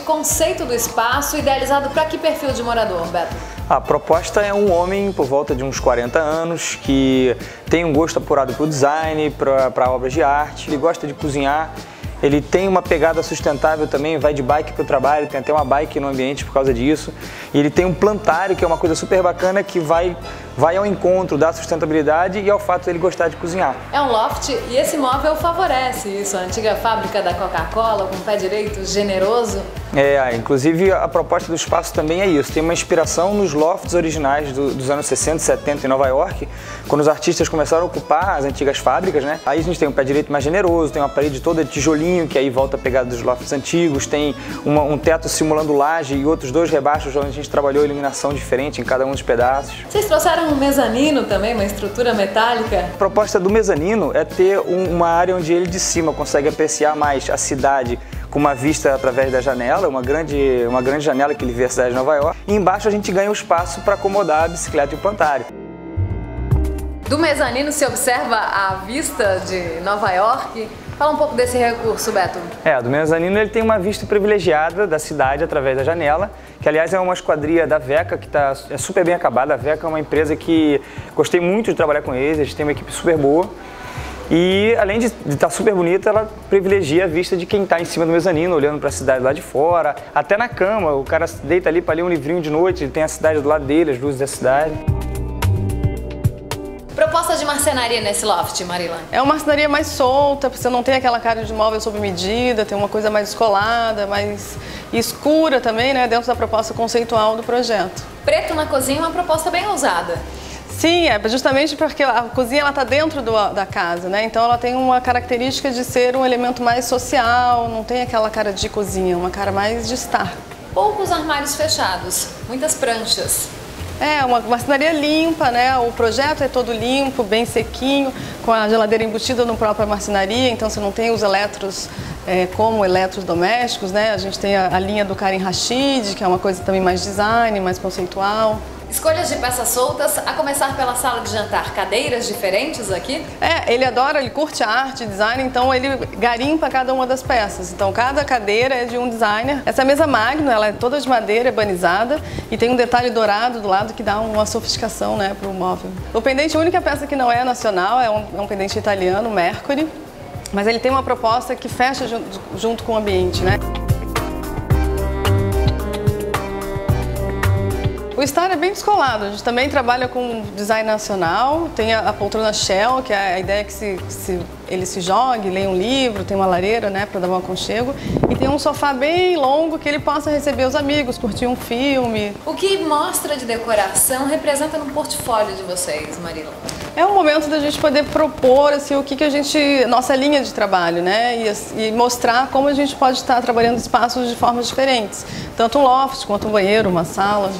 conceito do espaço, idealizado para que perfil de morador, Beto? A proposta é um homem por volta de uns 40 anos que tem um gosto apurado para o design, para obras de arte, ele gosta de cozinhar ele tem uma pegada sustentável também, vai de bike para o trabalho, tem até uma bike no ambiente por causa disso. E ele tem um plantário, que é uma coisa super bacana, que vai, vai ao encontro da sustentabilidade e ao fato dele gostar de cozinhar. É um loft e esse móvel favorece isso. A antiga fábrica da Coca-Cola, com pé direito generoso. É, inclusive a proposta do espaço também é isso. Tem uma inspiração nos lofts originais do, dos anos 60 70 em Nova York, quando os artistas começaram a ocupar as antigas fábricas, né? Aí a gente tem um pé direito mais generoso, tem uma parede toda de tijolinho, que aí volta a pegada dos lofts antigos, tem uma, um teto simulando laje e outros dois rebaixos onde a gente trabalhou iluminação diferente em cada um dos pedaços. Vocês trouxeram um mezanino também, uma estrutura metálica? A proposta do mezanino é ter um, uma área onde ele de cima consegue apreciar mais a cidade com uma vista através da janela, uma grande, uma grande janela que ele vê a cidade de Nova York. E embaixo a gente ganha um espaço para acomodar a bicicleta e o plantário. Do mezanino se observa a vista de Nova York. Fala um pouco desse recurso, Beto. É, do mezanino ele tem uma vista privilegiada da cidade através da janela, que aliás é uma esquadria da VECA, que tá, é super bem acabada. A VECA é uma empresa que gostei muito de trabalhar com eles, eles têm uma equipe super boa. E além de estar tá super bonita, ela privilegia a vista de quem está em cima do mezanino, olhando para a cidade lá de fora, até na cama. O cara deita ali para ler um livrinho de noite, ele tem a cidade do lado dele, as luzes da cidade. Proposta de marcenaria nesse loft, Marila? É uma marcenaria mais solta, você não tem aquela cara de móvel sob medida, tem uma coisa mais descolada, mais escura também, né, dentro da proposta conceitual do projeto. Preto na cozinha é uma proposta bem ousada. Sim, é justamente porque a cozinha ela está dentro do, da casa, né? Então ela tem uma característica de ser um elemento mais social, não tem aquela cara de cozinha, uma cara mais de estar. Poucos armários fechados, muitas pranchas. É, uma marcenaria limpa, né? O projeto é todo limpo, bem sequinho, com a geladeira embutida no própria marcenaria, então você não tem os eletros é, como eletros domésticos, né? A gente tem a, a linha do Karim Rashid, que é uma coisa também mais design, mais conceitual. Escolhas de peças soltas, a começar pela sala de jantar. Cadeiras diferentes aqui? É, ele adora, ele curte arte, design, então ele garimpa cada uma das peças. Então cada cadeira é de um designer. Essa mesa Magno, ela é toda de madeira, ebanizada e tem um detalhe dourado do lado que dá uma sofisticação né, para o móvel. O pendente, a única peça que não é nacional, é um, é um pendente italiano, Mercury, mas ele tem uma proposta que fecha junto, junto com o ambiente, né? O Star é bem descolado, a gente também trabalha com design nacional, tem a, a poltrona Shell, que é a ideia que se, se, ele se jogue, leia um livro, tem uma lareira né, para dar um aconchego, e tem um sofá bem longo que ele possa receber os amigos, curtir um filme. O que mostra de decoração representa no portfólio de vocês, Marila? É um momento da gente poder propor assim, o que, que a gente, nossa linha de trabalho, né? E, e mostrar como a gente pode estar trabalhando espaços de formas diferentes, tanto um loft quanto um banheiro, uma sala.